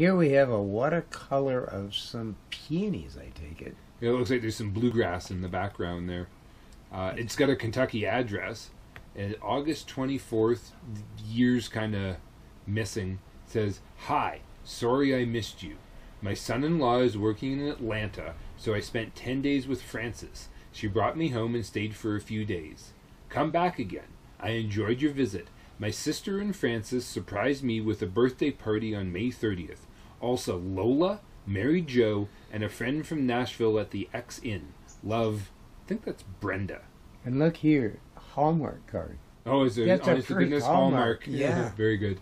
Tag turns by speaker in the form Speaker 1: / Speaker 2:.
Speaker 1: Here we have a watercolor of some peonies, I take it.
Speaker 2: It looks like there's some bluegrass in the background there. Uh, it's got a Kentucky address. And August 24th, year's kind of missing. Says, Hi, sorry I missed you. My son in law is working in Atlanta, so I spent 10 days with Frances. She brought me home and stayed for a few days. Come back again. I enjoyed your visit. My sister and Frances surprised me with a birthday party on May 30th. Also, Lola, Mary Joe, and a friend from Nashville at the X Inn. Love, I think that's Brenda.
Speaker 1: And look here, Hallmark card.
Speaker 2: Oh, is it?
Speaker 1: That's a
Speaker 2: honest to
Speaker 1: free Hallmark,
Speaker 2: Hallmark.
Speaker 1: yeah.
Speaker 2: very good.